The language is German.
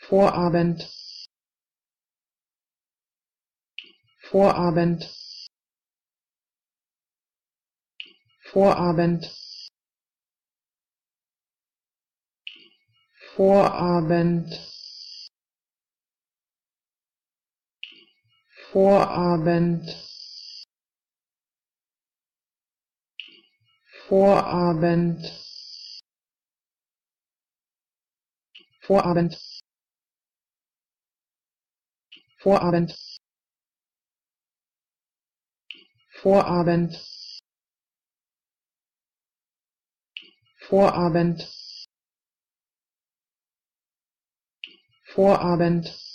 Vorabend. Vorabend. Vorabend. Vorabend. Vorabend. Vorabend. Vorabend Vorabend. Vorabend. Vorabend. Vorabend